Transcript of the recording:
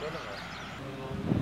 どの？